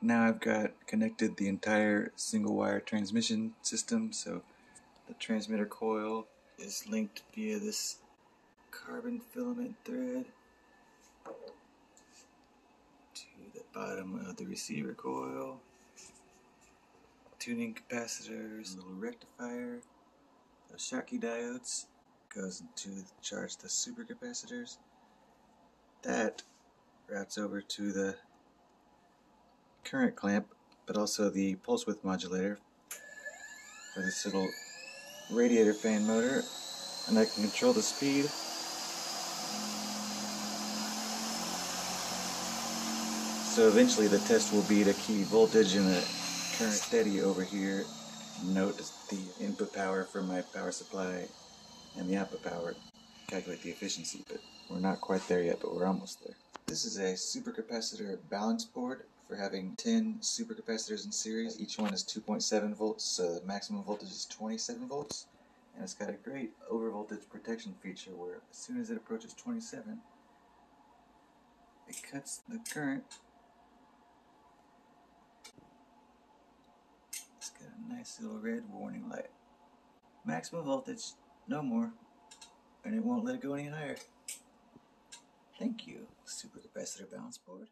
now I've got connected the entire single wire transmission system so the transmitter coil is linked via this carbon filament thread to the bottom of the receiver coil tuning capacitors, little rectifier, those Schottky diodes goes into charge the supercapacitors. That routes over to the current clamp, but also the pulse width modulator for this little radiator fan motor, and I can control the speed. So eventually the test will be to keep voltage and the current steady over here. Note the input power from my power supply and the output power. Calculate the efficiency, but we're not quite there yet, but we're almost there. This is a supercapacitor balance board for having 10 supercapacitors in series. Each one is 2.7 volts, so the maximum voltage is 27 volts. And it's got a great overvoltage protection feature where as soon as it approaches 27, it cuts the current. It's got a nice little red warning light. Maximum voltage, no more. And it won't let it go any higher. Thank you, supercapacitor balance board.